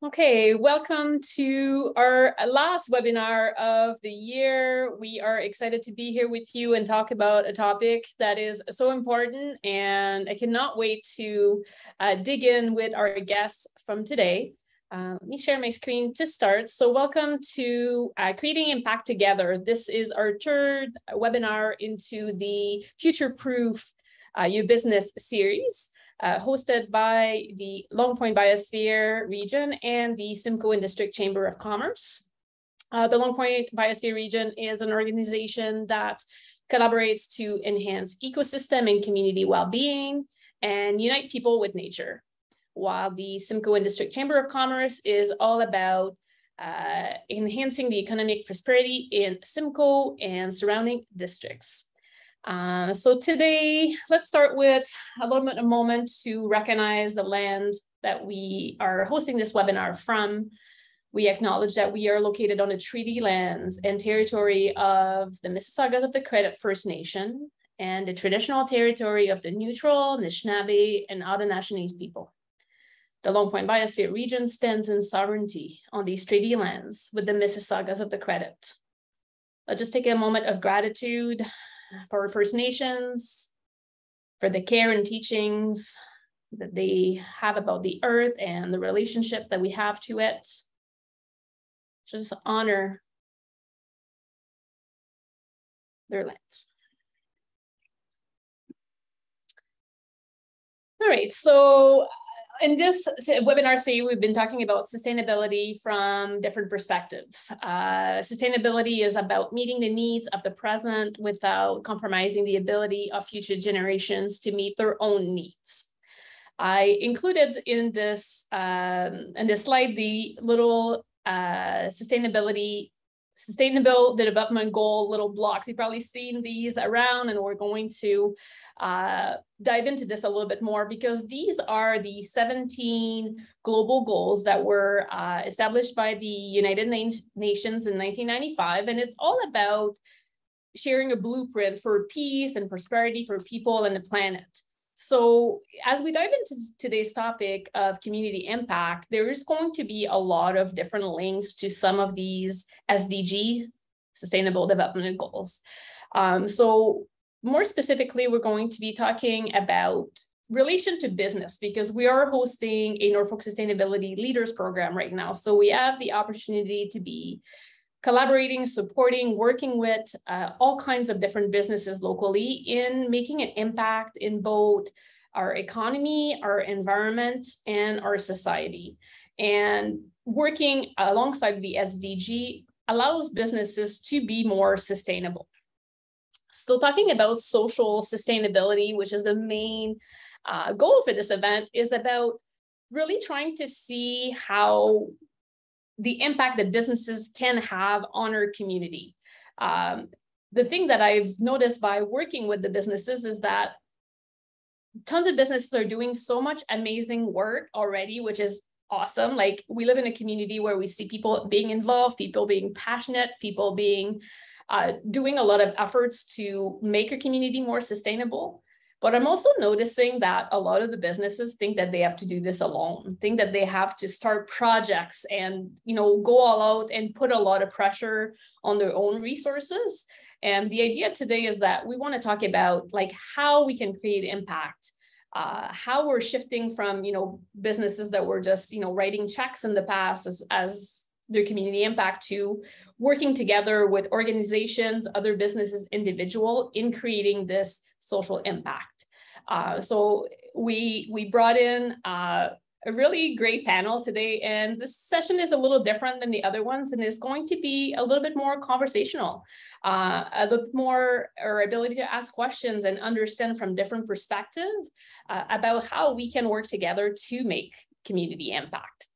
Okay, welcome to our last webinar of the year. We are excited to be here with you and talk about a topic that is so important and I cannot wait to uh, dig in with our guests from today. Uh, let me share my screen to start. So welcome to uh, Creating Impact Together. This is our third webinar into the Future Proof uh, Your Business series uh, hosted by the Long Point Biosphere region and the Simcoe and District Chamber of Commerce. Uh, the Long Point Biosphere region is an organization that collaborates to enhance ecosystem and community well-being and unite people with nature. While the Simcoe and District Chamber of Commerce is all about uh, enhancing the economic prosperity in Simcoe and surrounding districts. Uh, so today, let's start with a little bit a moment to recognize the land that we are hosting this webinar from. We acknowledge that we are located on the treaty lands and territory of the Mississaugas of the Credit First Nation and the traditional territory of the neutral, Anishinaabe, and Haudenosaunee people. The Long Point Biosphere region stands in sovereignty on these treaty lands with the Mississaugas of the Credit. Let's just take a moment of gratitude for First Nations, for the care and teachings that they have about the earth and the relationship that we have to it. Just honor their lands. All right, so in this webinar series, we've been talking about sustainability from different perspectives. Uh, sustainability is about meeting the needs of the present without compromising the ability of future generations to meet their own needs. I included in this um, in this slide the little uh, sustainability sustainable the development goal little blocks. You've probably seen these around and we're going to uh, dive into this a little bit more because these are the 17 global goals that were uh, established by the United Nations in 1995. And it's all about sharing a blueprint for peace and prosperity for people and the planet. So as we dive into today's topic of community impact, there is going to be a lot of different links to some of these SDG, Sustainable Development Goals. Um, so more specifically, we're going to be talking about relation to business because we are hosting a Norfolk Sustainability Leaders Program right now. So we have the opportunity to be collaborating, supporting, working with uh, all kinds of different businesses locally in making an impact in both our economy, our environment, and our society. And working alongside the SDG allows businesses to be more sustainable. So talking about social sustainability, which is the main uh, goal for this event, is about really trying to see how the impact that businesses can have on our community. Um, the thing that I've noticed by working with the businesses is that tons of businesses are doing so much amazing work already, which is awesome. Like we live in a community where we see people being involved, people being passionate, people being uh, doing a lot of efforts to make a community more sustainable. But I'm also noticing that a lot of the businesses think that they have to do this alone, think that they have to start projects and you know go all out and put a lot of pressure on their own resources. And the idea today is that we want to talk about like how we can create impact, uh, how we're shifting from you know businesses that were just you know writing checks in the past as as their community impact to working together with organizations, other businesses, individual in creating this social impact. Uh, so we we brought in uh, a really great panel today, and this session is a little different than the other ones, and is going to be a little bit more conversational, uh, a little more our ability to ask questions and understand from different perspectives uh, about how we can work together to make community impact.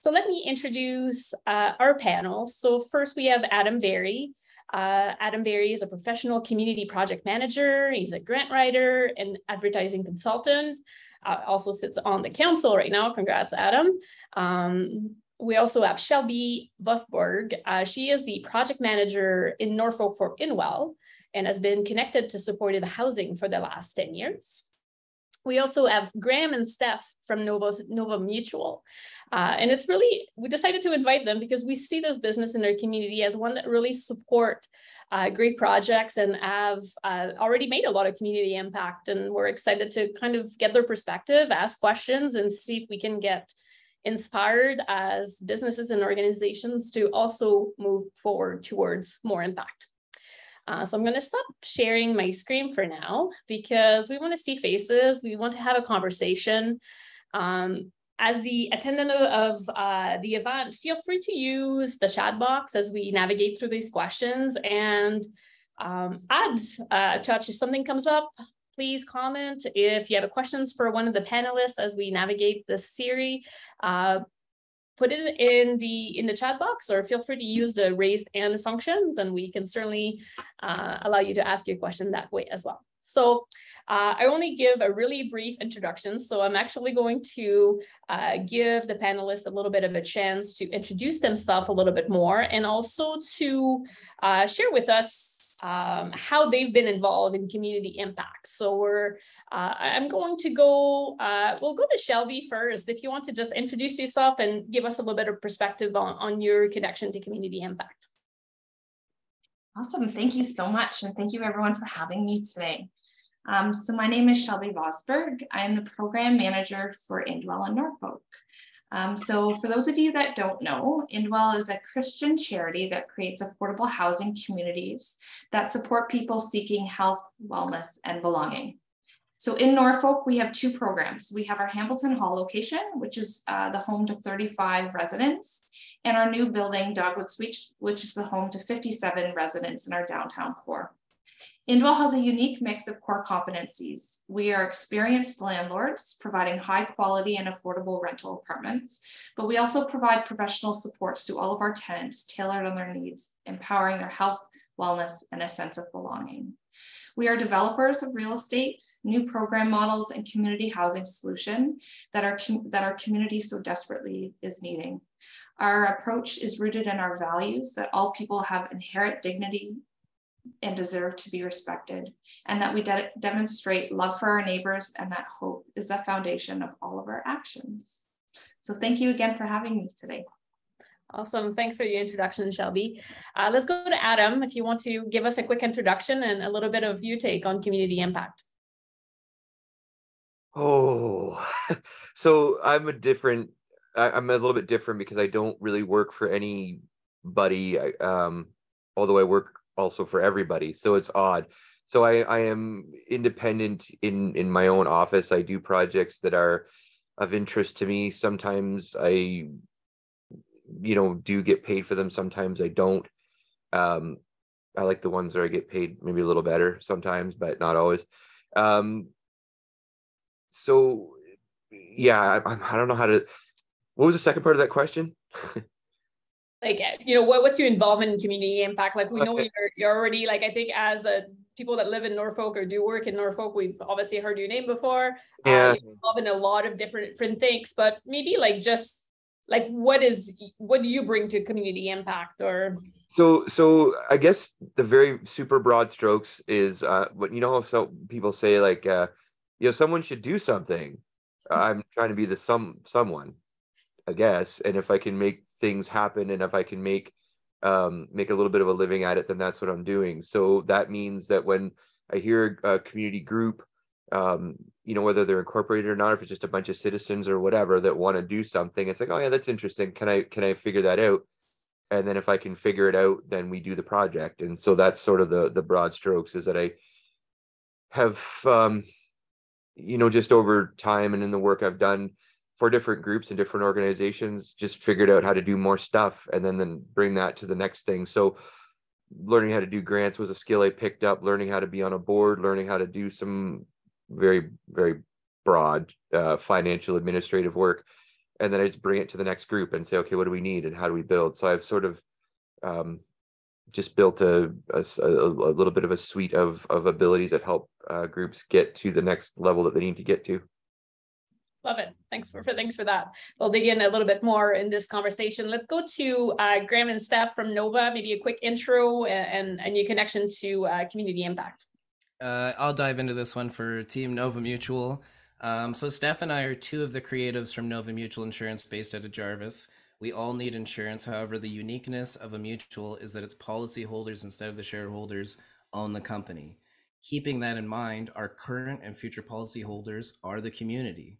So let me introduce uh, our panel. So first we have Adam Berry. Uh, Adam Berry is a professional community project manager. He's a grant writer and advertising consultant. Uh, also sits on the council right now. Congrats, Adam. Um, we also have Shelby Vosborg. Uh, she is the project manager in Norfolk for Indwell and has been connected to supportive housing for the last 10 years. We also have Graham and Steph from Nova, Nova Mutual. Uh, and it's really, we decided to invite them because we see this business in their community as one that really support uh, great projects and have uh, already made a lot of community impact. And we're excited to kind of get their perspective, ask questions, and see if we can get inspired as businesses and organizations to also move forward towards more impact. Uh, so I'm going to stop sharing my screen for now because we want to see faces. We want to have a conversation. Um, as the attendant of, of uh, the event, feel free to use the chat box as we navigate through these questions and um, add uh, touch if something comes up. Please comment if you have questions for one of the panelists as we navigate this series. Uh, put it in the in the chat box or feel free to use the raised hand functions and we can certainly uh, allow you to ask your question that way as well. So uh, I only give a really brief introduction. So I'm actually going to uh, give the panelists a little bit of a chance to introduce themselves a little bit more and also to uh, share with us um, how they've been involved in community impact. So we're, uh, I'm going to go, uh, we'll go to Shelby first. If you want to just introduce yourself and give us a little bit of perspective on, on your connection to community impact. Awesome. Thank you so much. And thank you everyone for having me today. Um, so my name is Shelby Vosberg. I am the program manager for Indwell in Norfolk. Um, so for those of you that don't know, Indwell is a Christian charity that creates affordable housing communities that support people seeking health, wellness, and belonging. So in Norfolk, we have two programs. We have our Hambleton Hall location, which is uh, the home to 35 residents, and our new building, Dogwood Suites, which is the home to 57 residents in our downtown core. Indwell has a unique mix of core competencies. We are experienced landlords providing high quality and affordable rental apartments, but we also provide professional supports to all of our tenants tailored on their needs, empowering their health, wellness, and a sense of belonging. We are developers of real estate, new program models, and community housing solution that our, that our community so desperately is needing. Our approach is rooted in our values that all people have inherent dignity, and deserve to be respected, and that we de demonstrate love for our neighbors, and that hope is the foundation of all of our actions. So thank you again for having me today. Awesome. Thanks for your introduction, Shelby. Uh, let's go to Adam, if you want to give us a quick introduction and a little bit of your take on community impact. Oh, so I'm a different, I, am a little bit different because I don't really work for anybody, um, although I work also for everybody. So it's odd. So I, I am independent in in my own office. I do projects that are of interest to me. Sometimes I, you know, do get paid for them. Sometimes I don't. Um, I like the ones that I get paid maybe a little better sometimes, but not always. Um, so yeah, I, I don't know how to. What was the second part of that question? like you know what, what's your involvement in community impact like we know you're, you're already like i think as a people that live in norfolk or do work in norfolk we've obviously heard your name before uh, yeah. Uh, you're involved in a lot of different different things but maybe like just like what is what do you bring to community impact or? So so i guess the very super broad strokes is uh what you know so people say like uh you know someone should do something. I'm trying to be the some someone i guess. And if i can make things happen and if i can make um, make a little bit of a living at it then that's what i'm doing. So that means that when i hear a community group um, you know whether they're incorporated or not if it's just a bunch of citizens or whatever that want to do something it's like oh yeah that's interesting. Can i can i figure that out? And then if i can figure it out then we do the project. And so that's sort of the the broad strokes is that i have um you know just over time and in the work i've done for different groups and different organizations just figured out how to do more stuff and then then bring that to the next thing. So learning how to do grants was a skill i picked up learning how to be on a board learning how to do some very very broad uh, financial administrative work and then i just bring it to the next group and say okay what do we need and how do we build so i've sort of um, just built a, a, a, little bit of a suite of, of abilities that help uh, groups get to the next level that they need to get to Love it. Thanks for, for thanks for that. We'll dig in a little bit more in this conversation. Let's go to uh, Graham and Steph from Nova. Maybe a quick intro and, and your connection to uh, community impact. Uh, I'll dive into this one for Team Nova Mutual. Um, so Steph and I are two of the creatives from Nova Mutual Insurance based out of Jarvis. We all need insurance. However, the uniqueness of a mutual is that its policyholders instead of the shareholders own the company. Keeping that in mind, our current and future policyholders are the community.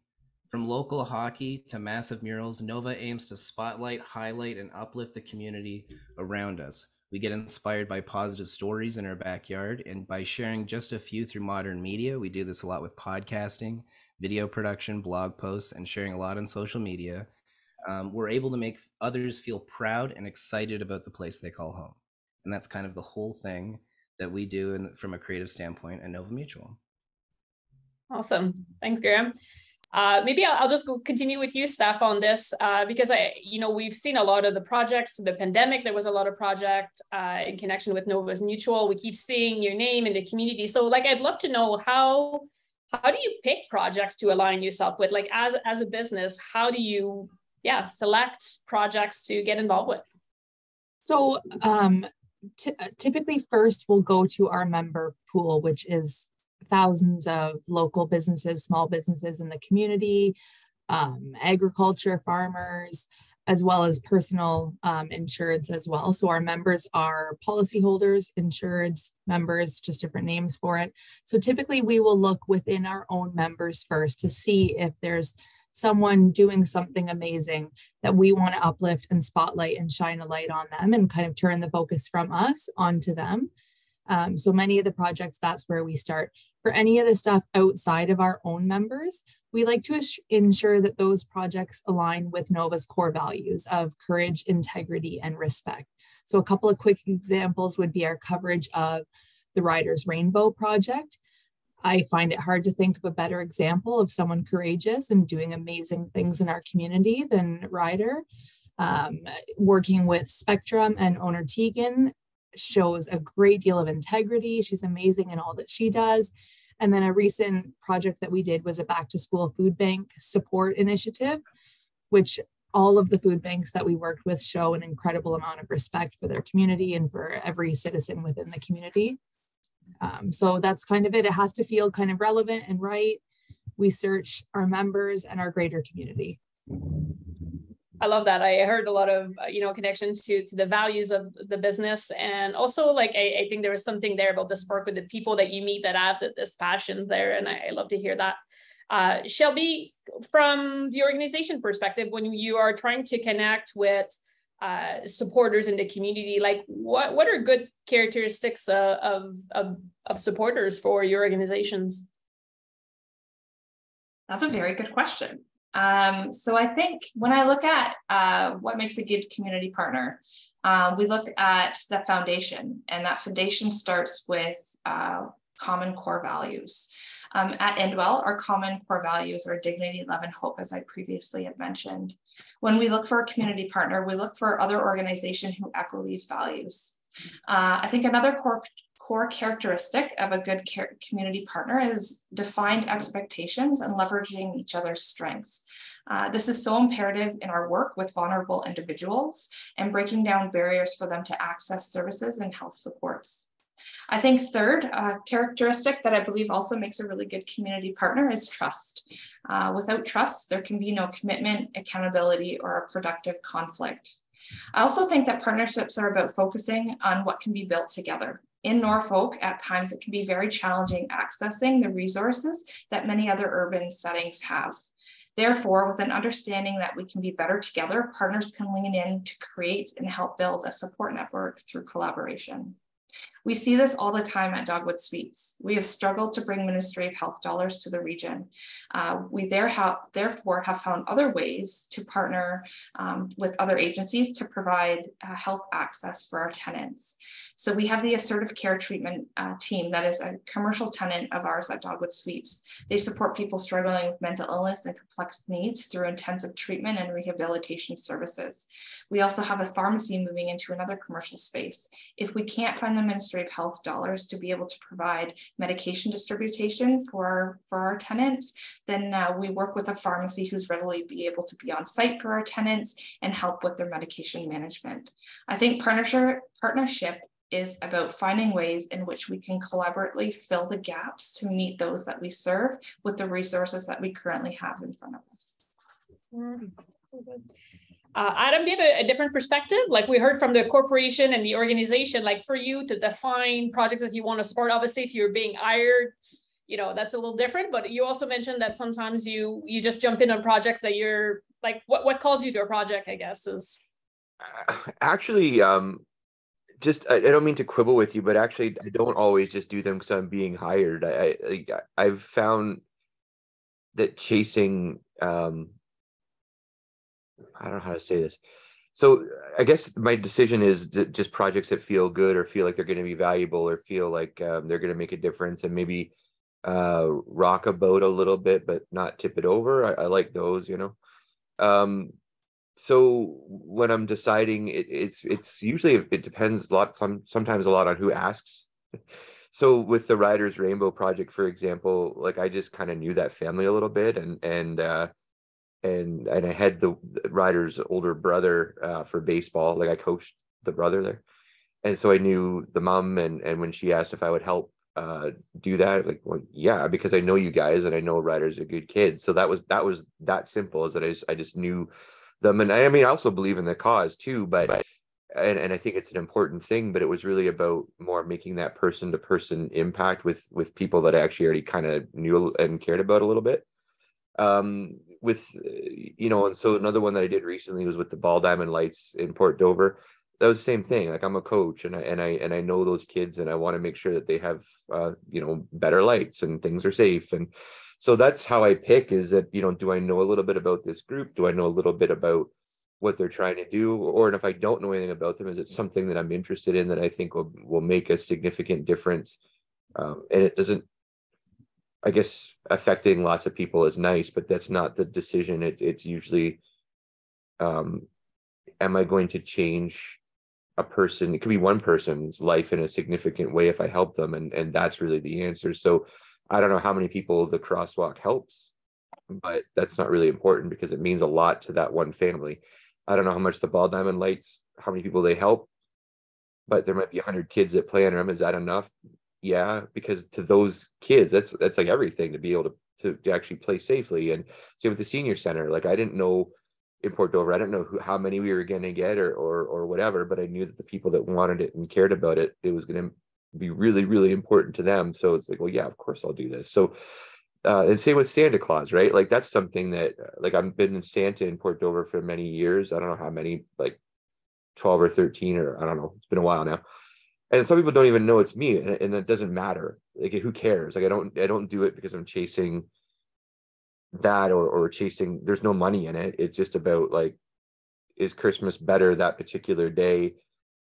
From local hockey to massive murals, Nova aims to spotlight, highlight, and uplift the community around us. We get inspired by positive stories in our backyard, and by sharing just a few through modern media, we do this a lot with podcasting, video production, blog posts, and sharing a lot on social media. Um, we're able to make others feel proud and excited about the place they call home. And that's kind of the whole thing that we do in, from a creative standpoint at Nova Mutual. Awesome. Thanks, Graham. Uh, maybe I'll, I'll, just continue with you, Steph, on this uh, because I, you know, we've seen a lot of the projects. The pandemic, there was a lot of project uh, in connection with Nova's Mutual. We keep seeing your name in the community. So, like, I'd love to know how how do you pick projects to align yourself with? Like, as as a business, how do you, yeah, select projects to get involved with? So, um, typically, first we'll go to our member pool, which is thousands of local businesses, small businesses in the community, um, agriculture, farmers, as well as personal um, insurance as well. So our members are policyholders, insureds, members, just different names for it. So typically we will look within our own members first to see if there's someone doing something amazing that we want to uplift and spotlight and shine a light on them and kind of turn the focus from us onto them. Um, so many of the projects, that's where we start. For any of the stuff outside of our own members, we like to ensure that those projects align with NOVA's core values of courage, integrity, and respect. So a couple of quick examples would be our coverage of the Ryder's Rainbow Project. I find it hard to think of a better example of someone courageous and doing amazing things in our community than Ryder. Um, working with Spectrum and owner Tegan shows a great deal of integrity. She's amazing in all that she does. And then a recent project that we did was a back to school food bank support initiative, which all of the food banks that we worked with show an incredible amount of respect for their community and for every citizen within the community. Um, so that's kind of it. It has to feel kind of relevant and right. We search our members and our greater community. I love that. I heard a lot of uh, you know connection to to the values of the business, and also like I, I think there was something there about the spark with the people that you meet that have this passion there, and I, I love to hear that. Uh, Shelby, from the organization perspective, when you are trying to connect with uh, supporters in the community, like what what are good characteristics uh, of, of of supporters for your organizations? That's a very good question. Um, so I think when I look at uh, what makes a good community partner, uh, we look at the foundation, and that foundation starts with uh, common core values. Um, at Indwell, our common core values are dignity, love, and hope, as I previously had mentioned. When we look for a community partner, we look for other organizations who echo these values. Uh, I think another core core characteristic of a good community partner is defined expectations and leveraging each other's strengths. Uh, this is so imperative in our work with vulnerable individuals and breaking down barriers for them to access services and health supports. I think third uh, characteristic that I believe also makes a really good community partner is trust. Uh, without trust, there can be no commitment, accountability, or a productive conflict. I also think that partnerships are about focusing on what can be built together in Norfolk, at times it can be very challenging accessing the resources that many other urban settings have. Therefore, with an understanding that we can be better together, partners can lean in to create and help build a support network through collaboration. We see this all the time at Dogwood Suites. We have struggled to bring Ministry of Health dollars to the region. Uh, we there have, therefore have found other ways to partner um, with other agencies to provide uh, health access for our tenants. So we have the assertive care treatment uh, team that is a commercial tenant of ours at Dogwood Suites. They support people struggling with mental illness and complex needs through intensive treatment and rehabilitation services. We also have a pharmacy moving into another commercial space. If we can't find the Ministry Of Health dollars to be able to provide medication distribution for our, for our tenants, then uh, we work with a pharmacy who's readily be able to be on site for our tenants and help with their medication management. I think partnership, partnership is about finding ways in which we can collaboratively fill the gaps to meet those that we serve with the resources that we currently have in front of us. Mm, so. Uh, Adam, do you have a, a, different perspective? Like we heard from the corporation and the organization, like for you to define projects that you want to support, obviously if you're being hired, you know, that's a little different, but you also mentioned that sometimes you, you just jump in on projects that you're like, what, what calls you to a project, I guess is. Actually, um, just I, I don't mean to quibble with you, but actually I don't always just do them because I'm being hired. I, I I've found that chasing um I don't know how to say this. So I guess my decision is just projects that feel good or feel like they're going to be valuable or feel like um, they're going to make a difference and maybe uh, rock a boat a little bit, but not tip it over. I, I like those, you know. Um, so when I'm deciding, it, it's it's usually it depends a lot. Some sometimes a lot on who asks. so with the Ryder's Rainbow Project, for example, like I just kind of knew that family a little bit, and and uh, and and I had the, Ryder's older brother uh, for baseball. Like I coached the brother there, and so I knew the mom. And and when she asked if I would help uh, do that, like well, yeah, because I know you guys and I know Riders are good kids. So that was that was that simple. Is that I just I just knew them, and I, I mean I also believe in the cause too, but. And, and I think it's an important thing, but it was really about more making that person to person impact with with people that I actually already kind of knew and cared about a little bit. Um, with you know and so another one that i did recently was with the ball diamond lights in port dover. That was the same thing like i'm a coach and i and i and i know those kids and i want to make sure that they have uh, you know better lights and things are safe. And so that's how i pick is that you know do i know a little bit about this group? Do i know a little bit about what they're trying to do? Or if i don't know anything about them is it something that i'm interested in that i think will, will make a significant difference? Um, and it doesn't I guess affecting lots of people is nice, but that's not the decision. It, it's usually, um, am I going to change a person? It could be one person's life in a significant way if I help them, and and that's really the answer. So, I don't know how many people the crosswalk helps, but that's not really important because it means a lot to that one family. I don't know how much the ball diamond lights, how many people they help, but there might be 100 kids that play on them. Is that enough? Yeah because to those kids that's that's like everything to be able to to, to actually play safely and same with the senior center like i didn't know in port dover i don't know who, how many we were going to get or, or or whatever but i knew that the people that wanted it and cared about it it was going to be really really important to them so it's like well yeah of course i'll do this so uh, and same with Santa Claus, right? Like that's something that, like, I've been in Santa in Port Dover for many years. I don't know how many, like, twelve or thirteen, or I don't know. It's been a while now and some people don't even know it's me and, and it doesn't matter. Like who cares? Like i don't i don't do it because i'm chasing that or or chasing there's no money in it. It's just about like is christmas better that particular day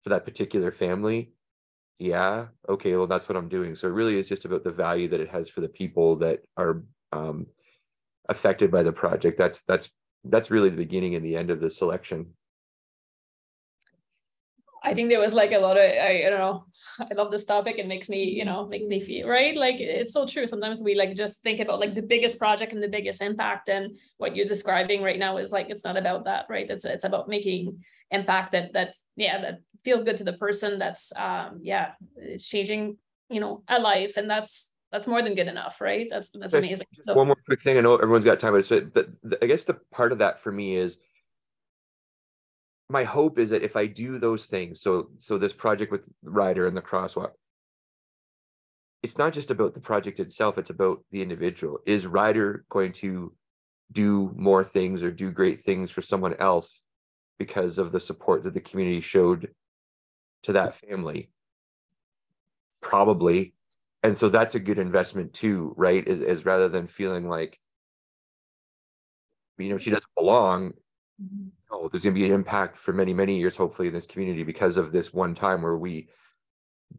for that particular family? Yeah okay well that's what i'm doing. So it really is just about the value that it has for the people that are um, affected by the project. That's that's that's really the beginning and the end of the selection I think there was like a lot of I, I don't know. I love this topic. It makes me, you know, makes me feel right. Like it's so true. Sometimes we like just think about like the biggest project and the biggest impact. And what you're describing right now is like it's not about that, right? It's it's about making impact that that yeah, that feels good to the person that's um yeah, it's changing, you know, a life. And that's that's more than good enough, right? That's that's amazing. So, one more quick thing. I know everyone's got time, but, but I guess the part of that for me is my hope is that if I do those things, so so this project with Ryder and the crosswalk, it's not just about the project itself, it's about the individual. Is Ryder going to do more things or do great things for someone else because of the support that the community showed to that family? Probably. And so that's a good investment too, right? Is, is rather than feeling like, you know, she doesn't belong, mm-hmm oh, there's going to be an impact for many, many years, hopefully, in this community because of this one time where we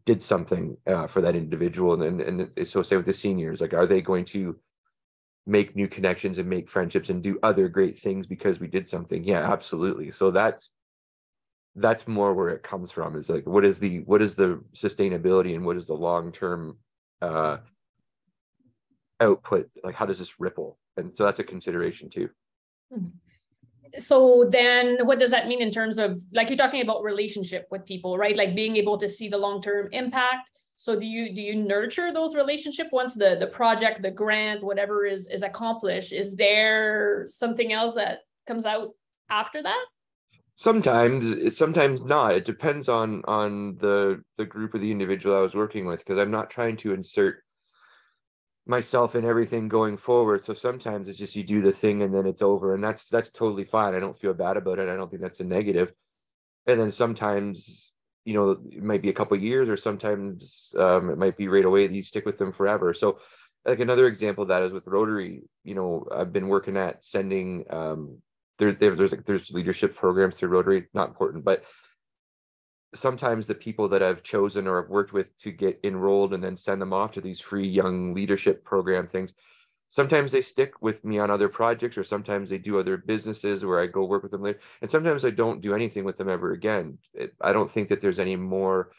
did something uh, for that individual. And, and, and so, say with the seniors, like, are they going to make new connections and make friendships and do other great things because we did something? Yeah, absolutely. So that's that's more where it comes from is like what is the what is the sustainability and what is the long term uh output like how does this ripple and so that's a consideration too mm-hmm so then what does that mean in terms of like you're talking about relationship with people right? Like being able to see the long-term impact. So do you do you nurture those relationship once the the project the grant whatever is is accomplished? Is there something else that comes out after that? Sometimes sometimes not. It depends on on the the group or the individual i was working with because i'm not trying to insert myself and everything going forward. So sometimes it's just you do the thing and then it's over, and that's that's totally fine. I don't feel bad about it. I don't think that's a negative. And then sometimes you know it might be a couple years, or sometimes um, it might be right away that you stick with them forever. So like another example of that is with Rotary. You know, I've been working at sending. Um, there, there, there's there's leadership programs through Rotary, not important, but sometimes the people that I've chosen or have worked with to get enrolled and then send them off to these free young leadership program things, sometimes they stick with me on other projects or sometimes they do other businesses where I go work with them later. And sometimes I don't do anything with them ever again. I don't think that there's any more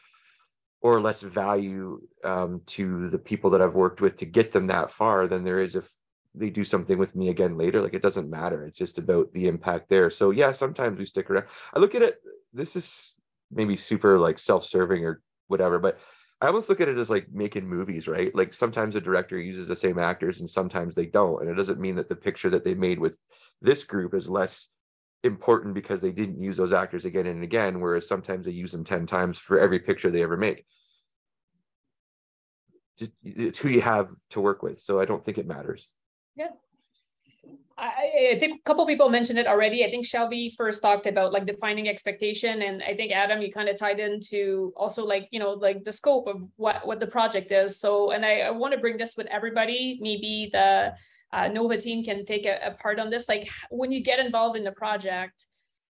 or less value um, to the people that I've worked with to get them that far than there is if they do something with me again later. Like it doesn't matter. It's just about the impact there. So yeah, sometimes we stick around. I look at it. This is maybe super like self-serving or whatever but i almost look at it as like making movies right? Like sometimes a director uses the same actors and sometimes they don't and it doesn't mean that the picture that they made with this group is less important because they didn't use those actors again and again whereas sometimes they use them 10 times for every picture they ever make. It's who you have to work with so i don't think it matters. Yeah I, I, think a couple people mentioned it already. I think Shelby first talked about like defining expectation, and I think Adam, you kind of tied into also like you know like the scope of what what the project is. So, and I, I want to bring this with everybody. Maybe the uh, Nova team can take a, a part on this. Like when you get involved in the project,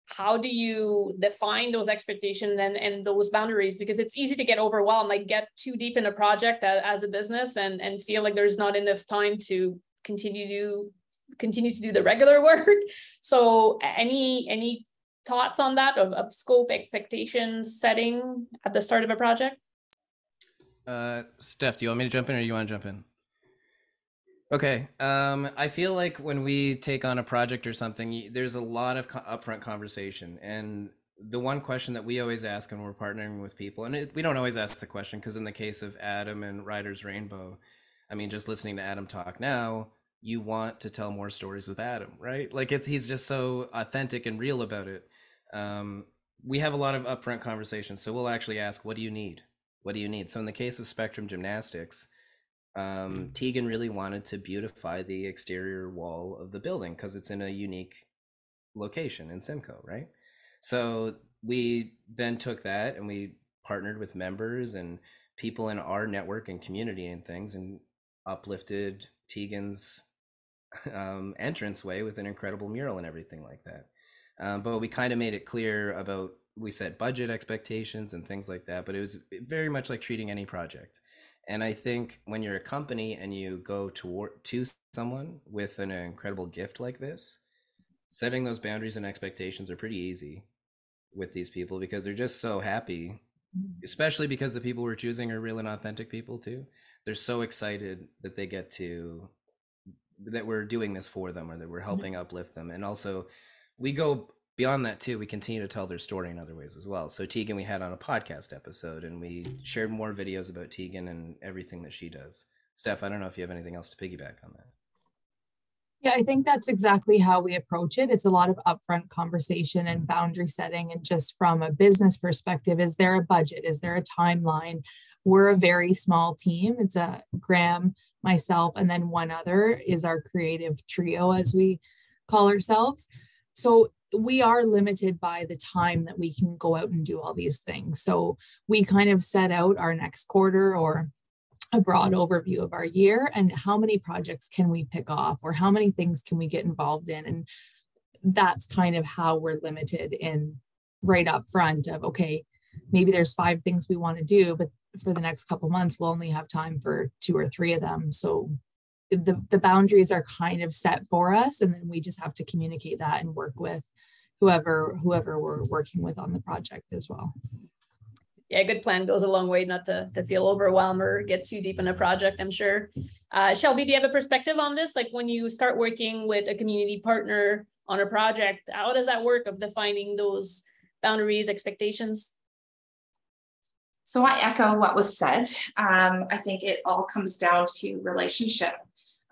how do you define those expectations and, and those boundaries because it's easy to get overwhelmed like get too deep in a project as a business and and feel like there's not enough time to continue to continue to do the regular work. So any any thoughts on that of, of scope expectations setting at the start of a project? Uh, Steph, do you want me to jump in or do you want to jump in? Okay. Um, I feel like when we take on a project or something, there's a lot of co- upfront conversation. And the one question that we always ask when we're partnering with people, and it, we don't always ask the question because in the case of Adam and Ryder's Rainbow, I mean, just listening to Adam talk now, you want to tell more stories with Adam, right? Like it's he's just so authentic and real about it. Um, we have a lot of upfront conversations, so we'll actually ask, "What do you need? What do you need?" So in the case of Spectrum Gymnastics, um, Tegan really wanted to beautify the exterior wall of the building because it's in a unique location in Simcoe, right? So we then took that and we partnered with members and people in our network and community and things and uplifted Tegan's um, entranceway with an incredible mural and everything like that. Um, but we kind of made it clear about we set budget expectations and things like that. But it was very much like treating any project. And I think when you're a company and you go toward to someone with an incredible gift like this, setting those boundaries and expectations are pretty easy with these people because they're just so happy, mm-hmm. especially because the people we're choosing are real and authentic people too. They're so excited that they get to that we're doing this for them or that we're mm-hmm. helping mm-hmm. uplift them and also we go beyond that too we continue to tell their story in other ways as well. So tegan we had on a podcast episode and we shared more videos about tegan and everything that she does. Steph i don't know if you have anything else to piggyback on that. Yeah i think that's exactly how we approach it. It's a lot of upfront conversation and boundary setting and just from a business perspective is there a budget? Is there a timeline we're a very small team it's a graham myself, and then one other is our creative trio, as we call ourselves. So we are limited by the time that we can go out and do all these things. So we kind of set out our next quarter or a broad overview of our year and how many projects can we pick off or how many things can we get involved in. And that's kind of how we're limited in right up front of, okay, maybe there's five things we want to do, but for the next couple months we'll only have time for two or three of them so the, the boundaries are kind of set for us and then we just have to communicate that and work with whoever whoever we're working with on the project as well yeah good plan goes a long way not to, to feel overwhelmed or get too deep in a project i'm sure uh, shelby do you have a perspective on this like when you start working with a community partner on a project. How does that work of defining those boundaries, expectations? So I echo what was said. Um, I think it all comes down to relationship.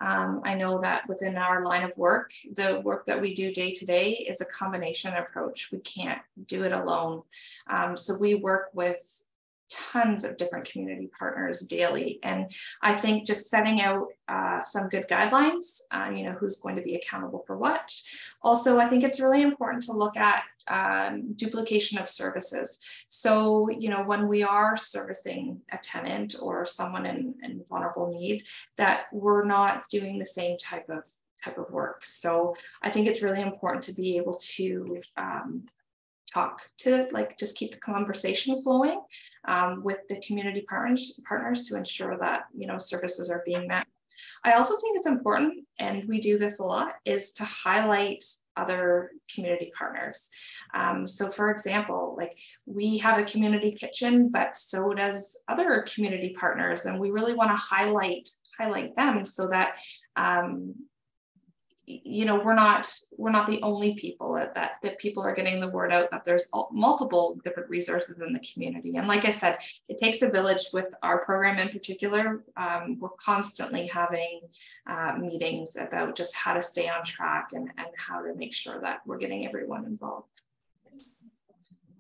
Um, I know that within our line of work, the work that we do day to day is a combination approach. We can't do it alone. Um, so we work with tons of different community partners daily. And I think just setting out uh, some good guidelines, you know, who's going to be accountable for what. Also, I think it's really important to look at um, duplication of services. So, you know, when we are servicing a tenant or someone in, in vulnerable need, that we're not doing the same type of type of work. So I think it's really important to be able to um, talk to like just keep the conversation flowing um, with the community partners partners to ensure that you know services are being met. I also think it's important and we do this a lot is to highlight other community partners. Um, so for example like we have a community kitchen but so does other community partners and we really want to highlight highlight them so that um, you know we're not we're not the only people that that people are getting the word out that there's multiple different resources in the community and like i said it takes a village with our program in particular um, we're constantly having uh, meetings about just how to stay on track and and how to make sure that we're getting everyone involved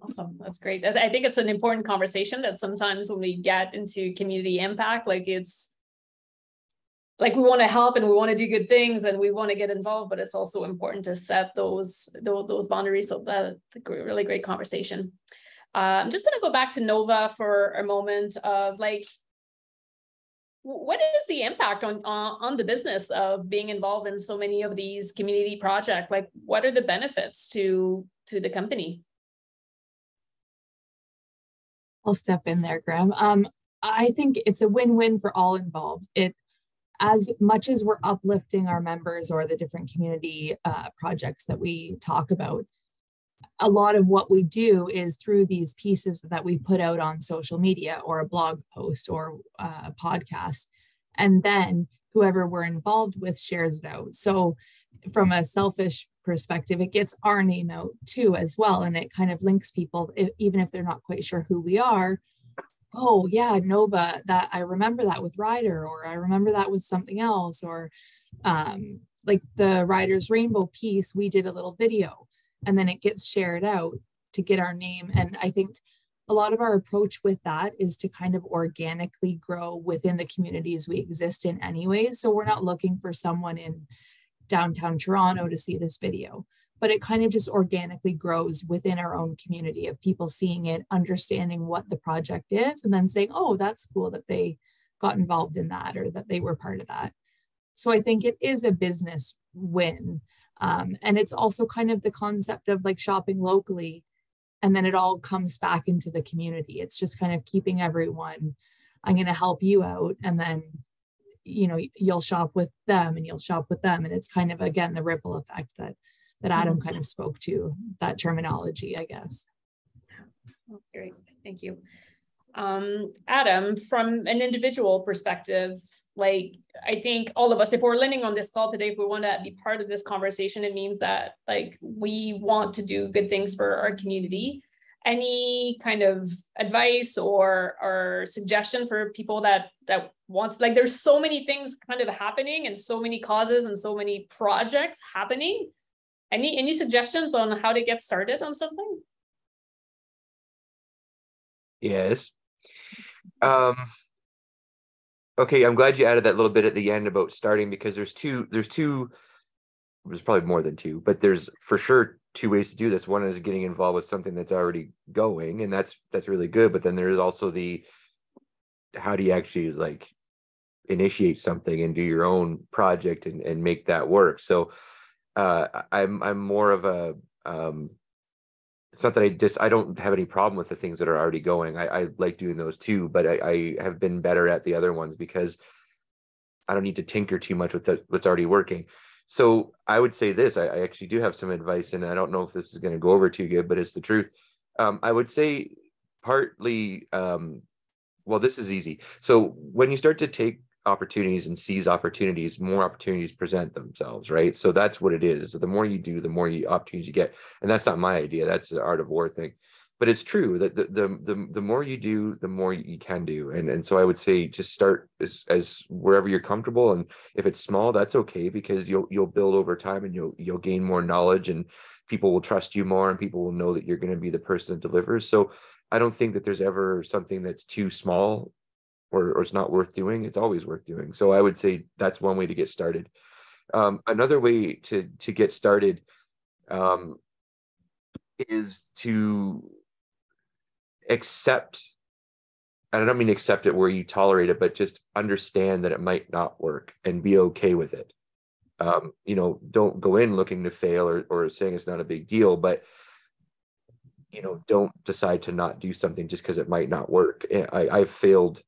Awesome. That's great. I think it's an important conversation that sometimes when we get into community impact, like it's like we want to help and we want to do good things and we want to get involved but it's also important to set those those, those boundaries so that really great conversation. Uh, i'm just going to go back to nova for a moment of like what is the impact on, on on the business of being involved in so many of these community projects like what are the benefits to to the company? I'll step in there graham. Um, i think it's a win-win for all involved. It as much as we're uplifting our members or the different community uh, projects that we talk about, a lot of what we do is through these pieces that we put out on social media or a blog post or uh, a podcast. And then whoever we're involved with shares it out. So, from a selfish perspective, it gets our name out too, as well. And it kind of links people, even if they're not quite sure who we are, oh yeah nova that i remember that with ryder or i remember that with something else or um, like the ryder's rainbow piece we did a little video and then it gets shared out to get our name and i think a lot of our approach with that is to kind of organically grow within the communities we exist in anyways so we're not looking for someone in downtown toronto to see this video but it kind of just organically grows within our own community of people seeing it, understanding what the project is, and then saying, oh, that's cool that they got involved in that or that they were part of that. So I think it is a business win. Um, and it's also kind of the concept of like shopping locally and then it all comes back into the community. It's just kind of keeping everyone, I'm going to help you out. And then, you know, you'll shop with them and you'll shop with them. And it's kind of, again, the ripple effect that that Adam kind of spoke to that terminology, I guess. That's great. Thank you. Um, Adam, from an individual perspective, like I think all of us, if we're landing on this call today, if we want to be part of this conversation, it means that like we want to do good things for our community. Any kind of advice or or suggestion for people that that wants like there's so many things kind of happening and so many causes and so many projects happening any any suggestions on how to get started on something? Yes. Um, okay, I'm glad you added that little bit at the end about starting because there's two there's two there's probably more than two, but there's for sure two ways to do this. One is getting involved with something that's already going, and that's that's really good. But then there's also the how do you actually like initiate something and do your own project and, and make that work. So uh, I'm I'm more of a um, it's not that I just I don't have any problem with the things that are already going. I, I like doing those too, but I, I have been better at the other ones because I don't need to tinker too much with the, what's already working. So I would say this: I, I actually do have some advice, and I don't know if this is going to go over too good, but it's the truth. Um, I would say partly, um, well, this is easy. So when you start to take opportunities and seize opportunities, more opportunities present themselves, right? So that's what it is. The more you do, the more you, opportunities you get. And that's not my idea. That's the art of war thing. But it's true that the the the, the more you do, the more you can do. And and so I would say just start as, as wherever you're comfortable. And if it's small, that's okay because you'll you'll build over time and you'll you'll gain more knowledge and people will trust you more and people will know that you're going to be the person that delivers. So I don't think that there's ever something that's too small or, or it's not worth doing, it's always worth doing. So I would say that's one way to get started. Um, another way to to get started um, is to accept. And I don't mean accept it where you tolerate it, but just understand that it might not work and be okay with it. Um, you know, don't go in looking to fail or, or saying it's not a big deal, but you know, don't decide to not do something just because it might not work. I, I've failed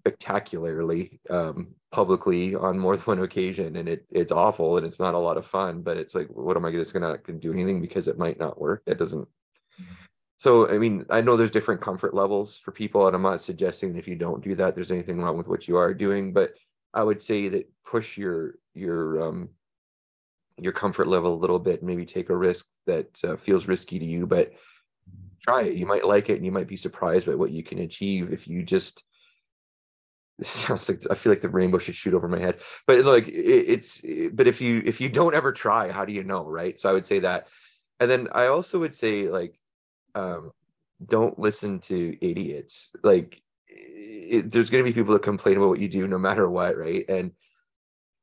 spectacularly um, publicly on more than one occasion, and it it's awful and it's not a lot of fun. But it's like, what am I just gonna, do anything because it might not work? That doesn't. So I mean, I know there's different comfort levels for people, and I'm not suggesting that if you don't do that, there's anything wrong with what you are doing. But I would say that push your your um, your comfort level a little bit, maybe take a risk that uh, feels risky to you, but try it. You might like it, and you might be surprised by what you can achieve if you just this sounds like I feel like the rainbow should shoot over my head. But like it, it's but if you if you don't ever try, how do you know, right? So I would say that. And then I also would say like um don't listen to idiots. Like it, there's going to be people that complain about what you do no matter what, right? And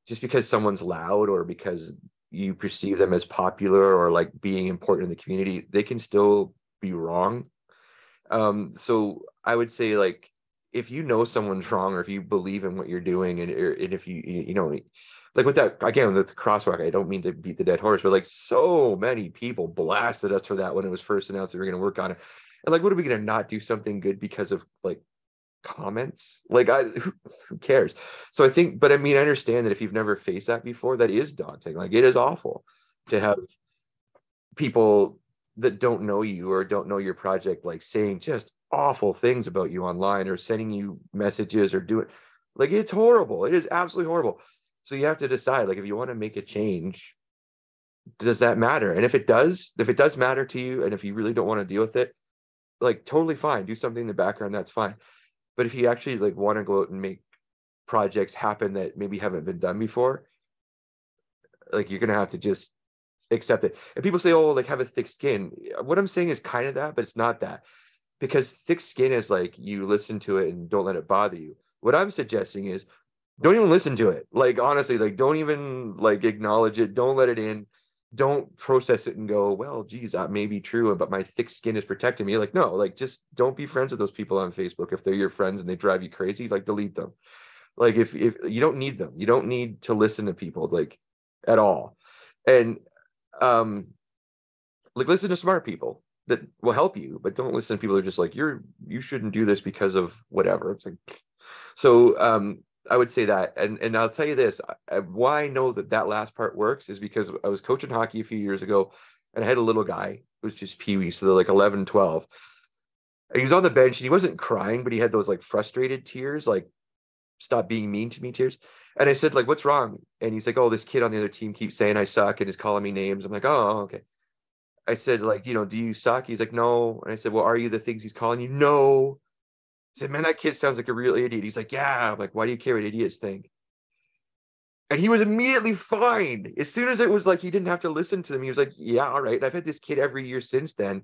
just because someone's loud or because you perceive them as popular or like being important in the community, they can still be wrong. Um, so I would say like if you know someone's wrong or if you believe in what you're doing and, er, and if you you know like with that again with the crosswalk i don't mean to beat the dead horse but like so many people blasted us for that when it was first announced that we are going to work on it. And like what are we going to not do something good because of like comments? Like i who cares? So i think but i mean i understand that if you've never faced that before that is daunting. Like it is awful to have people that don't know you or don't know your project like saying just awful things about you online or sending you messages or doing like it's horrible. It is absolutely horrible. So you have to decide like if you want to make a change, does that matter? And if it does, if it does matter to you and if you really don't want to deal with it, like totally fine. Do something in the background, that's fine. But if you actually like want to go out and make projects happen that maybe haven't been done before, like you're gonna have to just accept it. And people say, oh, like have a thick skin. What I'm saying is kind of that, but it's not that because thick skin is like you listen to it and don't let it bother you. What I'm suggesting is don't even listen to it. Like honestly, like don't even like acknowledge it. Don't let it in. Don't process it and go, well, geez, that may be true, but my thick skin is protecting me. Like, no, like just don't be friends with those people on Facebook. If they're your friends and they drive you crazy, like delete them. Like if if you don't need them, you don't need to listen to people like at all. And um like listen to smart people that will help you but don't listen to people who are just like you're you shouldn't do this because of whatever. It's like so um i would say that. And and i'll tell you this I, why i know that that last part works is because i was coaching hockey a few years ago and i had a little guy who was just pee-wee so they're like 11 12 he was on the bench and he wasn't crying but he had those like frustrated tears like stop being mean to me tears and i said like what's wrong and he's like oh this kid on the other team keeps saying i suck and is calling me names i'm like oh, oh okay I said, like, you know, do you suck? He's like, no. And I said, well, are you the things he's calling you? No. I said, man, that kid sounds like a real idiot. He's like, yeah. I'm like, why do you care what idiots think? And he was immediately fine. As soon as it was like he didn't have to listen to them, he was like, yeah, all right. And I've had this kid every year since then.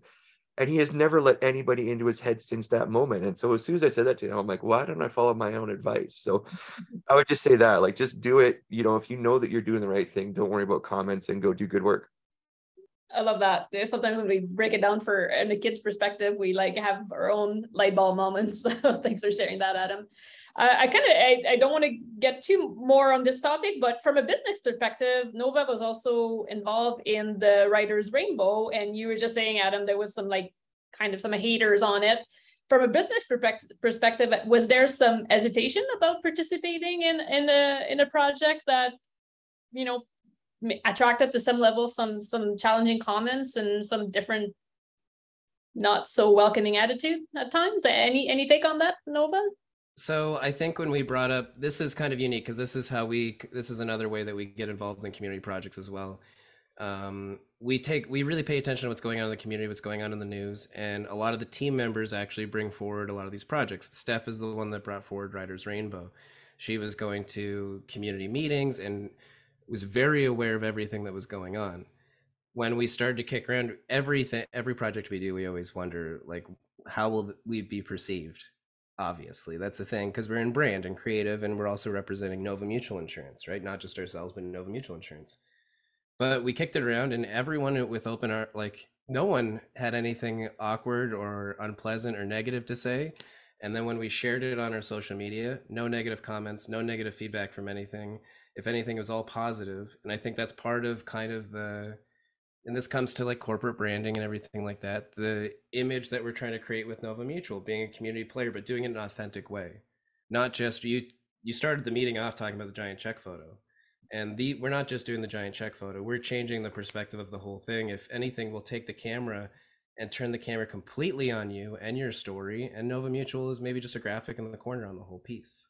And he has never let anybody into his head since that moment. And so as soon as I said that to him, I'm like, why don't I follow my own advice? So I would just say that, like, just do it. You know, if you know that you're doing the right thing, don't worry about comments and go do good work. I love that. There's sometimes when we break it down for in a kid's perspective, we like have our own light bulb moments. So thanks for sharing that, Adam. I kind of I, I don't want to get too more on this topic, but from a business perspective, Nova was also involved in the Ryder's Rainbow, and you were just saying, Adam, there was some like kind of some haters on it. From a business perspective, was there some hesitation about participating in in a in a project that you know attracted to some level some some challenging comments and some different not so welcoming attitude at times any any take on that nova So I think when we brought up this is kind of unique because this is how we this is another way that we get involved in community projects as well. Um, we take we really pay attention to what's going on in the community, what's going on in the news, and a lot of the team members actually bring forward a lot of these projects. Steph is the one that brought forward Ryder's Rainbow. She was going to community meetings and was very aware of everything that was going on. When we started to kick around everything, every project we do, we always wonder like, how will we be perceived? Obviously, that's the thing because we're in brand and creative, and we're also representing Nova Mutual Insurance, right? Not just ourselves, but Nova Mutual Insurance. But we kicked it around, and everyone with open art, like no one had anything awkward or unpleasant or negative to say. And then when we shared it on our social media, no negative comments, no negative feedback from anything if anything, it was all. And I think that's part of kind of the, and this comes to like corporate branding and everything like that. The image that we're trying to create with Nova Mutual, being a community player, but doing it in an authentic way, not just you. You started the meeting off talking about the giant check photo, and the we're not just doing the giant check photo. We're changing the perspective of the whole thing. If anything, we'll take the camera and turn the camera completely on you and your story. And Nova Mutual is maybe just a graphic in the corner on the whole piece.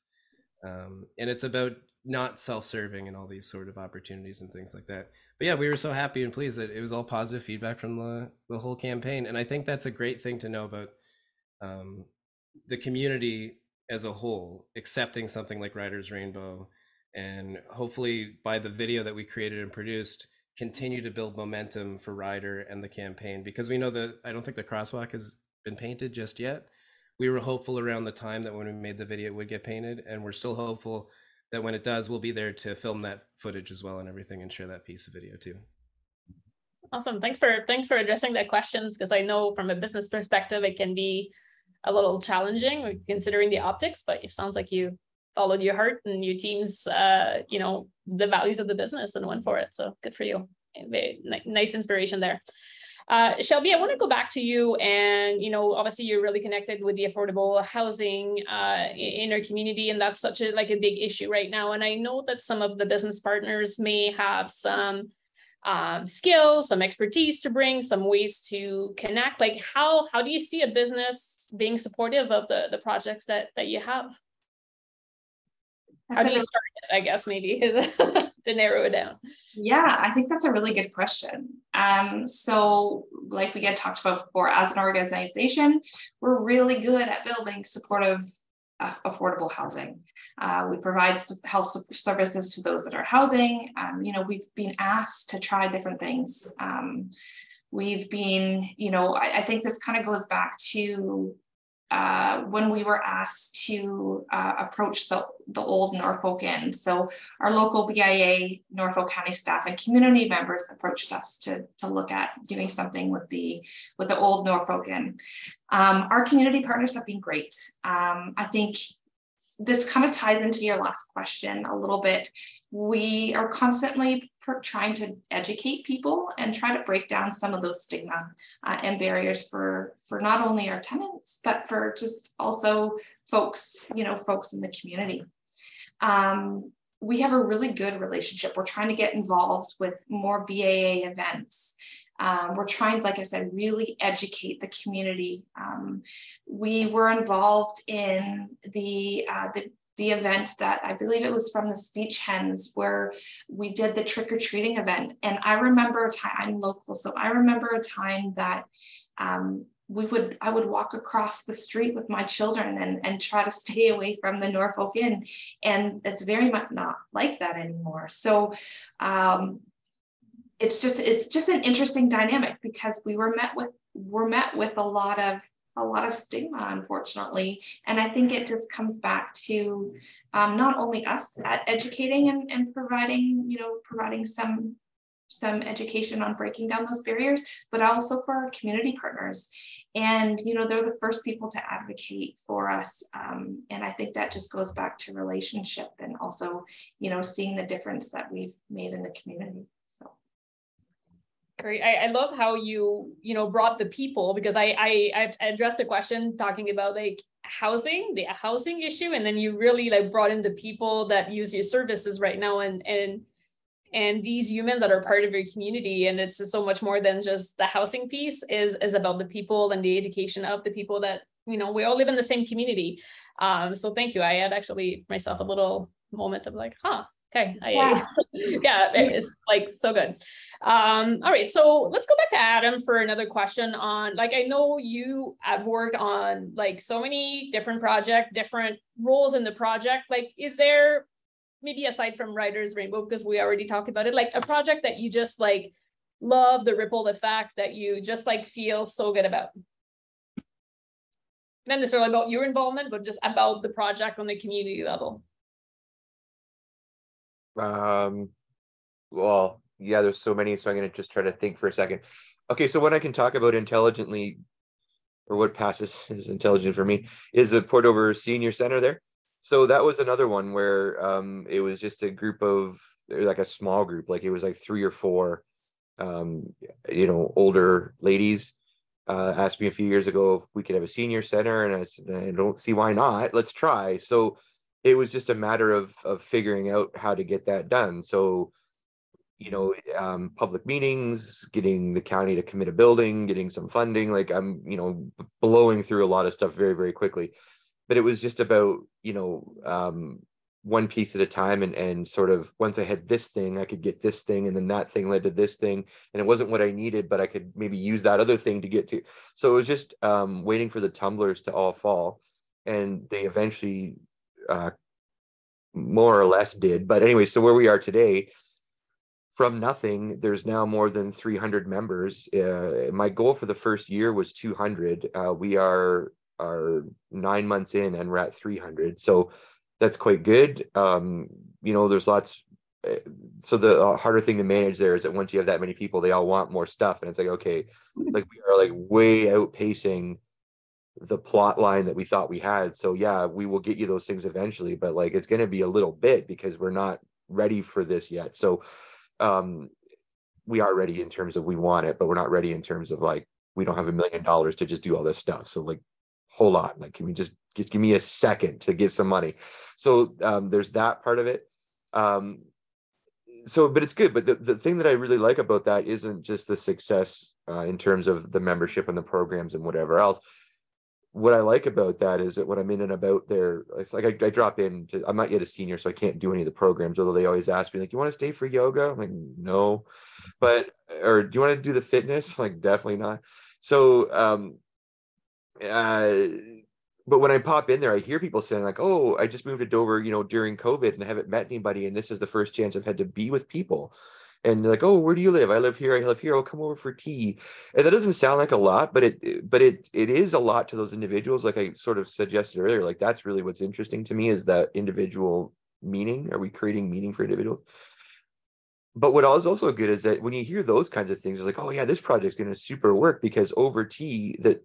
Um, and it's about not self-serving and all these sort of opportunities and things like that. But yeah we were so happy and pleased that it was all positive feedback from the the whole campaign. And i think that's a great thing to know about um, the community as a whole accepting something like ryder's rainbow and hopefully by the video that we created and produced continue to build momentum for Ryder and the campaign. Because we know that i don't think the crosswalk has been painted just yet. We were hopeful around the time that when we made the video it would get painted and we're still hopeful that when it does, we'll be there to film that footage as well and everything and share that piece of video too. Awesome. Thanks for thanks for addressing that questions because I know from a business perspective it can be a little challenging considering the optics, but it sounds like you followed your heart and your team's uh, you know the values of the business and went for it. So good for you. Nice inspiration there. Uh, Shelby, I want to go back to you, and you know, obviously, you're really connected with the affordable housing uh, in our community, and that's such a like a big issue right now. And I know that some of the business partners may have some um, skills, some expertise to bring, some ways to connect. Like, how how do you see a business being supportive of the the projects that that you have? That's how do you start it, I guess maybe to narrow it down. Yeah, I think that's a really good question. Um, so like we get talked about before, as an organization, we're really good at building supportive affordable housing. Uh, we provide health services to those that are housing. Um, you know, we've been asked to try different things. Um, we've been, you know, I, I think this kind of goes back to uh, when we were asked to uh, approach the, the old Norfolk Inn. So our local BIA, Norfolk County staff and community members approached us to, to look at doing something with the, with the old Norfolk Inn. Um, our community partners have been great. Um, I think this kind of ties into your last question a little bit. We are constantly trying to educate people and try to break down some of those stigma uh, and barriers for for not only our tenants but for just also folks, you know, folks in the community. Um, we have a really good relationship. We're trying to get involved with more BIA events. Um, we're trying, like I said, really educate the community. Um, we were involved in the, uh, the the event that I believe it was from the Speech Hens where we did the trick or treating event. And I remember a time, I'm local, so I remember a time that um, we would, I would walk across the street with my children and, and try to stay away from the Norfolk Inn. And it's very much not like that anymore. So um, it's just it's just an interesting dynamic because we were met with we're met with a lot of a lot of stigma unfortunately. And i think it just comes back to um, not only us at educating and, and providing you know providing some some education on breaking down those barriers but also for our community partners. And you know they're the first people to advocate for us um, and i think that just goes back to relationship and also you know seeing the difference that we've made in the community so Great. I, I love how you, you know, brought the people because I, I I've addressed a question talking about like housing, the housing issue, and then you really like brought in the people that use your services right now and and and these humans that are part of your community and it's so much more than just the housing piece is is about the people and the education of the people that you know, we all live in the same community. Um, so thank you. I had actually myself a little moment of like, huh, okay. I, yeah, yeah it's like so good. Um, all right, so let's go back to Adam for another question on like I know you have worked on like so many different project, different roles in the project. Like, is there maybe aside from Ryder's Rainbow, because we already talked about it, like a project that you just like love the ripple effect that you just like feel so good about? Not necessarily about your involvement, but just about the project on the community level. Um, well, yeah, there's so many, so I'm going to just try to think for a second. Okay, so what I can talk about intelligently, or what passes is intelligent for me, is the Port Dover Senior Center there. So that was another one where um, it was just a group of, like a small group, like it was like three or four, um, you know, older ladies. Uh, asked me a few years ago if we could have a senior center, and I said, I don't see why not. Let's try. So it was just a matter of of figuring out how to get that done. So, you know, um, public meetings, getting the county to commit a building, getting some funding. Like I'm, you know, blowing through a lot of stuff very very quickly, but it was just about you know um, one piece at a time and and sort of once I had this thing, I could get this thing, and then that thing led to this thing, and it wasn't what I needed, but I could maybe use that other thing to get to. So it was just um, waiting for the tumblers to all fall, and they eventually uh, more or less did. But anyway, so where we are today, from nothing, there's now more than 300 members. Uh, my goal for the first year was 200. Uh, we are are nine months in, and we're at 300. So that's quite good. Um, you know, there's lots. Uh, so the uh, harder thing to manage there is that once you have that many people, they all want more stuff, and it's like okay, like we are like way outpacing the plot line that we thought we had. So yeah, we will get you those things eventually, but like it's going to be a little bit because we're not ready for this yet. So um we are ready in terms of we want it, but we're not ready in terms of like we don't have a million dollars to just do all this stuff. So like hold on, like can we just just give me a second to get some money? So um there's that part of it. Um so but it's good but the, the thing that i really like about that isn't just the success uh, in terms of the membership and the programs and whatever else what I like about that is that when I'm in and about there, it's like I, I, drop in. To, I'm not yet a senior, so I can't do any of the programs. Although they always ask me, like, "You want to stay for yoga?" I'm like, "No," but or do you want to do the fitness? I'm like, definitely not. So, um, uh, but when I pop in there, I hear people saying like, "Oh, I just moved to Dover, you know, during COVID, and I haven't met anybody, and this is the first chance I've had to be with people." And like, oh, where do you live? I live here. I live here. I'll come over for tea. And that doesn't sound like a lot, but it but it it is a lot to those individuals. Like I sort of suggested earlier, like that's really what's interesting to me is that individual meaning. Are we creating meaning for individuals? But what is also good is that when you hear those kinds of things, it's like, oh yeah, this project's going to super work because over tea that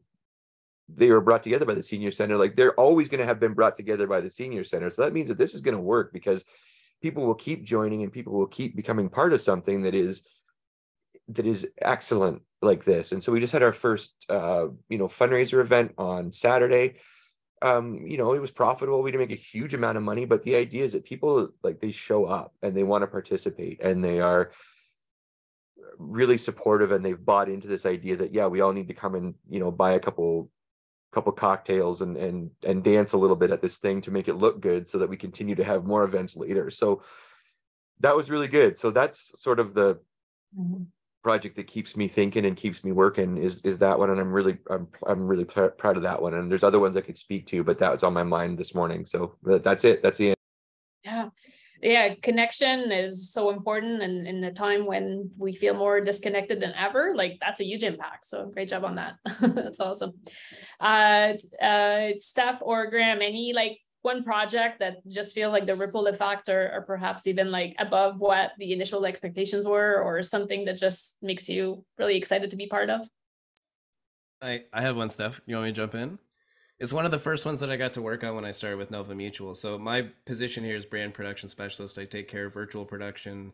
they were brought together by the senior center, like they're always going to have been brought together by the senior center. So that means that this is going to work because people will keep joining and people will keep becoming part of something that is that is excellent like this. And so we just had our first uh, you know fundraiser event on saturday. Um, you know it was profitable. We didn't make a huge amount of money but the idea is that people like they show up and they want to participate and they are really supportive and they've bought into this idea that yeah we all need to come and you know buy a couple couple cocktails and and and dance a little bit at this thing to make it look good so that we continue to have more events later. So that was really good. So that's sort of the mm-hmm. project that keeps me thinking and keeps me working is is that one. And i'm really i'm, I'm really pr- proud of that one. And there's other ones i could speak to but that was on my mind this morning. So that's it. That's the end. Yeah yeah connection is so important and in a time when we feel more disconnected than ever like that's a huge impact so great job on that. That's awesome. Uh uh Steph or graham any like one project that just feel like the ripple effect or, or perhaps even like above what the initial expectations were or something that just makes you really excited to be part of? I i have one Steph. you want me to jump in it's one of the first ones that I got to work on when I started with Nova Mutual. So my position here is brand production specialist. I take care of virtual production,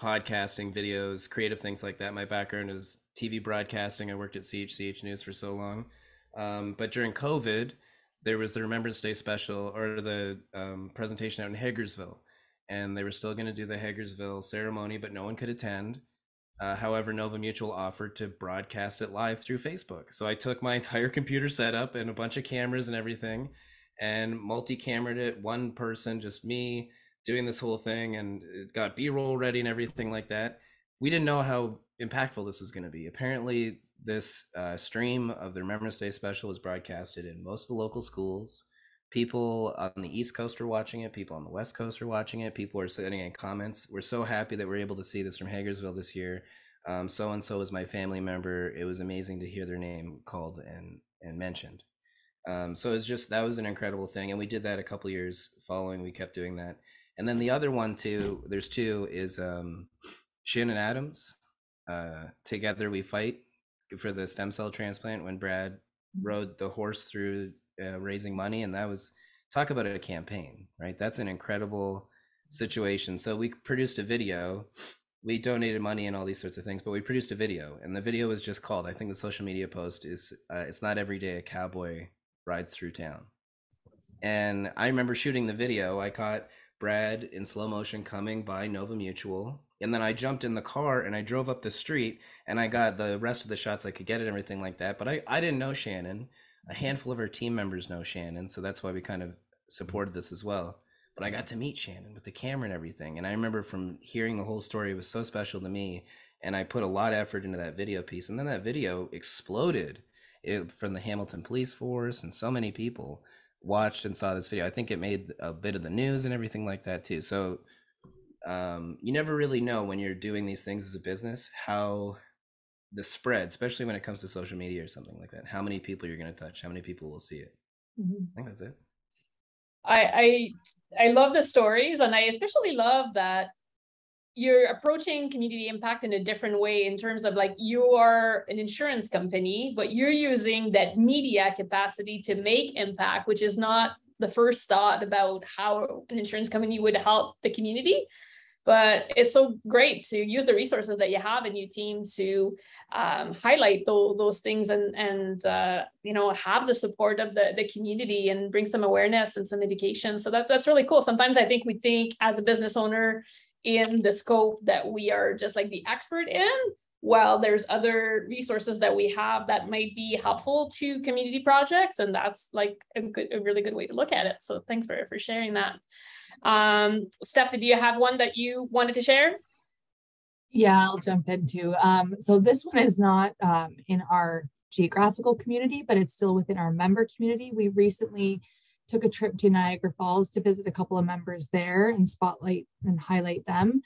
podcasting, videos, creative things like that. My background is TV broadcasting. I worked at CHCH News for so long. Um, but during COVID, there was the Remembrance Day special or the um, presentation out in Hagersville. And they were still going to do the Hagersville ceremony, but no one could attend. Uh, however, Nova Mutual offered to broadcast it live through Facebook. So I took my entire computer setup and a bunch of cameras and everything and multi-camered it, one person, just me doing this whole thing and it got B-roll ready and everything like that. We didn't know how impactful this was going to be. Apparently, this uh, stream of the Remembrance Day special was broadcasted in most of the local schools. People on the East Coast are watching it. People on the West Coast are watching it. People are sending in comments. We're so happy that we're able to see this from Hagersville this year. So and so is my family member. It was amazing to hear their name called and and mentioned. Um, so it's just that was an incredible thing, and we did that a couple years following. We kept doing that, and then the other one too. There's two is um, Shannon Adams. Uh, Together we fight for the stem cell transplant when Brad rode the horse through uh, raising money, and that was talk about a campaign, right? That's an incredible situation. So we produced a video. We donated money and all these sorts of things, but we produced a video, and the video was just called. I think the social media post is uh, "It's not every day a cowboy rides through town," and I remember shooting the video. I caught Brad in slow motion coming by Nova Mutual, and then I jumped in the car and I drove up the street, and I got the rest of the shots I could get and everything like that. But I I didn't know Shannon a handful of our team members know Shannon, so that's why we kind of supported this as well. But I got to meet Shannon with the camera and everything, and I remember from hearing the whole story, it was so special to me, and I put a lot of effort into that video piece, and then that video exploded it, from the Hamilton Police Force, and so many people watched and saw this video. I think it made a bit of the news and everything like that too. So um, you never really know when you're doing these things as a business how the spread, especially when it comes to social media or something like that. How many people you're going to touch? How many people will see it? Mm-hmm. I think that's it. I, I I love the stories, and I especially love that you're approaching community impact in a different way in terms of like you are an insurance company, but you're using that media capacity to make impact, which is not the first thought about how an insurance company would help the community but it's so great to use the resources that you have in your team to um, highlight those, those things and and uh, you know have the support of the, the community and bring some awareness and some education. So that, that's really cool. Sometimes i think we think as a business owner in the scope that we are just like the expert in while there's other resources that we have that might be helpful to community projects and that's like a good a really good way to look at it. So thanks for for sharing that um, Steph, did you have one that you wanted to share? Yeah, I'll jump into. Um, so this one is not um, in our geographical community, but it's still within our member community. We recently took a trip to Niagara Falls to visit a couple of members there and spotlight and highlight them.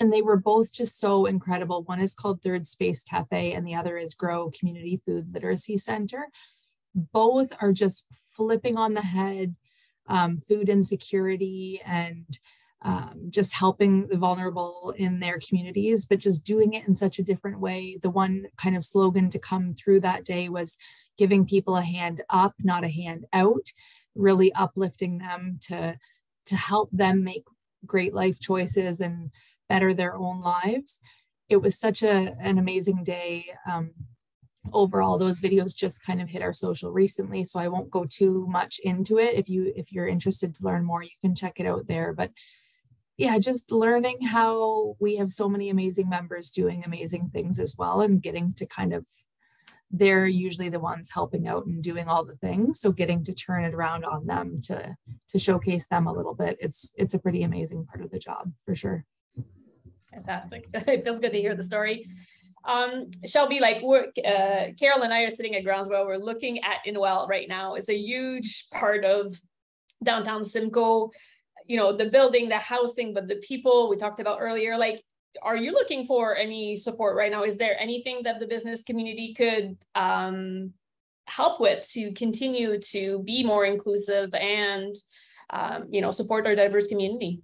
And they were both just so incredible. One is called Third Space Cafe, and the other is Grow Community Food Literacy Center. Both are just flipping on the head um, food insecurity and um, just helping the vulnerable in their communities, but just doing it in such a different way. The one kind of slogan to come through that day was giving people a hand up, not a hand out, really uplifting them to, to help them make great life choices and better their own lives. It was such a, an amazing day. Um, overall those videos just kind of hit our social recently so i won't go too much into it. If you if you're interested to learn more you can check it out there. But yeah just learning how we have so many amazing members doing amazing things as well and getting to kind of they're usually the ones helping out and doing all the things. So getting to turn it around on them to to showcase them a little bit it's it's a pretty amazing part of the job for sure. Fantastic. It feels good to hear the story um, Shelby, like we're, uh, Carol and I are sitting at Groundswell. We're looking at Indwell right now. It's a huge part of downtown Simcoe. You know, the building, the housing, but the people we talked about earlier. Like, are you looking for any support right now? Is there anything that the business community could um, help with to continue to be more inclusive and, um, you know, support our diverse community?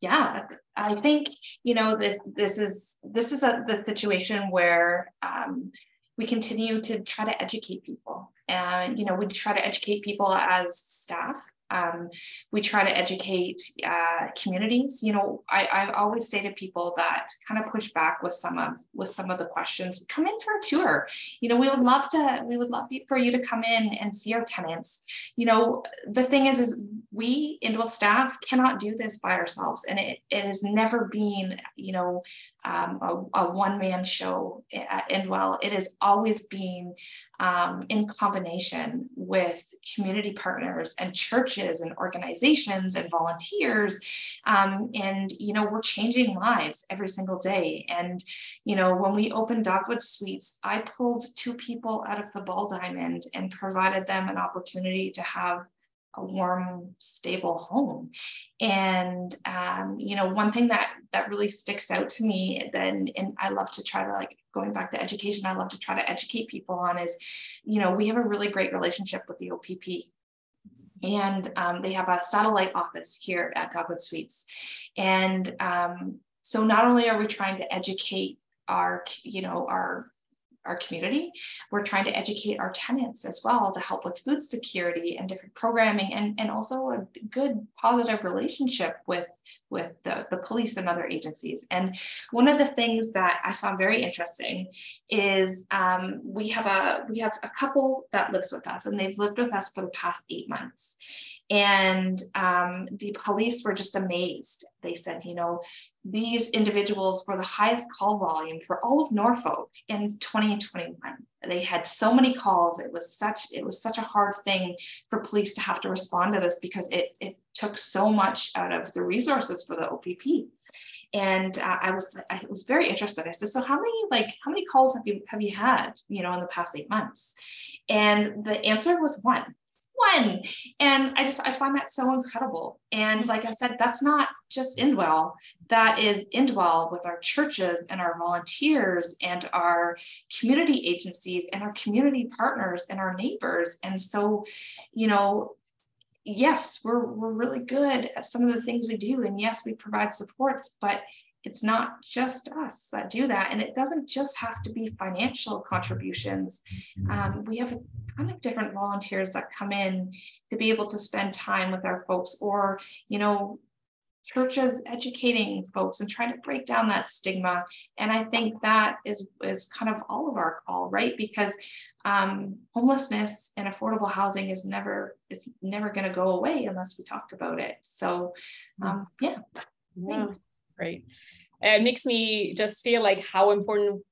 Yeah, I think you know this. This is this is a, the situation where um, we continue to try to educate people, and you know we try to educate people as staff Um, we try to educate uh, communities. You know, I, I always say to people that kind of push back with some of with some of the questions. Come in for a tour. You know, we would love to. We would love for you to come in and see our tenants. You know, the thing is, is we Indwell staff cannot do this by ourselves, and it, it has never been, you know, um, a, a one man show at Indwell. It has always been um, in combination with community partners and churches and organizations and volunteers. Um, and, you know, we're changing lives every single day. And, you know, when we opened Dogwood Suites, I pulled two people out of the ball diamond and provided them an opportunity to have a warm, stable home. And um, you know, one thing that that really sticks out to me, then, and I love to try to like going back to education, I love to try to educate people on is, you know, we have a really great relationship with the OPP. And um, they have a satellite office here at Dogwood Suites. And um, so not only are we trying to educate our, you know, our our community. We're trying to educate our tenants as well to help with food security and different programming and, and also a good positive relationship with, with the, the police and other agencies. And one of the things that I found very interesting is um, we have a we have a couple that lives with us and they've lived with us for the past eight months. And um, the police were just amazed. They said, you know, these individuals were the highest call volume for all of Norfolk in 2021. They had so many calls. It was such it was such a hard thing for police to have to respond to this because it it took so much out of the resources for the OPP. And uh, I was I was very interested. I said, so how many like how many calls have you have you had you know in the past eight months? And the answer was one one. And I just, I find that so incredible. And like I said, that's not just Indwell, that is Indwell with our churches and our volunteers and our community agencies and our community partners and our neighbors. And so, you know, yes, we're, we're really good at some of the things we do. And yes, we provide supports, but it's not just us that do that. And it doesn't just have to be financial contributions. Um, we have a ton of different volunteers that come in to be able to spend time with our folks or, you know, churches educating folks and trying to break down that stigma. And I think that is, is kind of all of our call, right? Because um, homelessness and affordable housing is never, is never going to go away unless we talk about it. So um, yeah, yeah. Thanks. Great. It makes me just feel like how important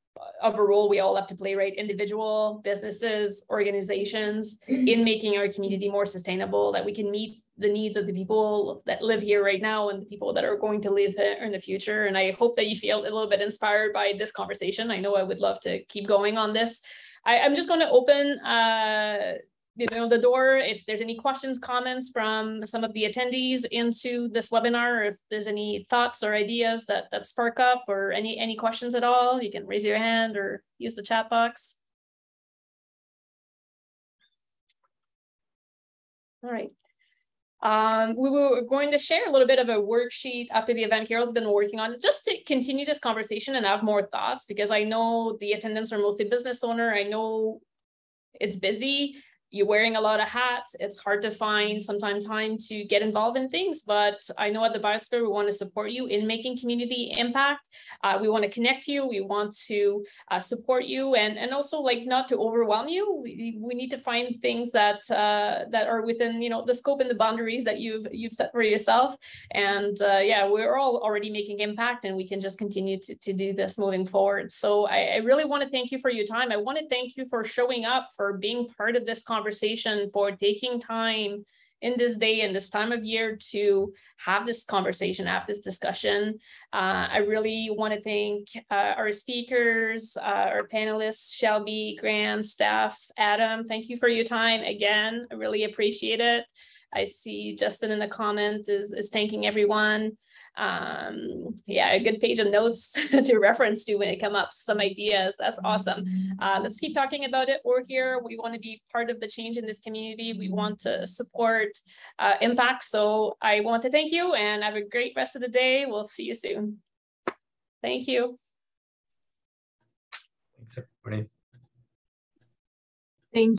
of a role we all have to play, right? Individual, businesses, organizations mm-hmm. in making our community more sustainable, that we can meet the needs of the people that live here right now and the people that are going to live here in the future. And I hope that you feel a little bit inspired by this conversation. I know I would love to keep going on this. I, am just going to open uh, you know the door if there's any questions comments from some of the attendees into this webinar or if there's any thoughts or ideas that that spark up or any any questions at all you can raise your hand or use the chat box. All right. Um, we were going to share a little bit of a worksheet after the event. Carol's been working on just to continue this conversation and have more thoughts because I know the attendants are mostly business owner. I know it's busy you're wearing a lot of hats. It's hard to find sometimes time to get involved in things, but I know at the Biosphere, we want to support you in making community impact. Uh, we want to connect you. We want to uh, support you and, and also like not to overwhelm you. We, we need to find things that uh, that are within, you know, the scope and the boundaries that you've you've set for yourself. And uh, yeah, we're all already making impact and we can just continue to, to do this moving forward. So I, I really want to thank you for your time. I want to thank you for showing up, for being part of this conversation conversation, for taking time in this day and this time of year to have this conversation, have this discussion. Uh, I really want to thank uh, our speakers, uh, our panelists, Shelby, Graham, Steph, Adam. Thank you for your time again. I really appreciate it. I see Justin in the comment is, is thanking everyone um, yeah, a good page of notes to reference to when it come up, some ideas. That's awesome. Uh, let's keep talking about it. We're here. We want to be part of the change in this community. We want to support uh, impact. So I want to thank you and have a great rest of the day. We'll see you soon. Thank you. Thanks, everybody. Thank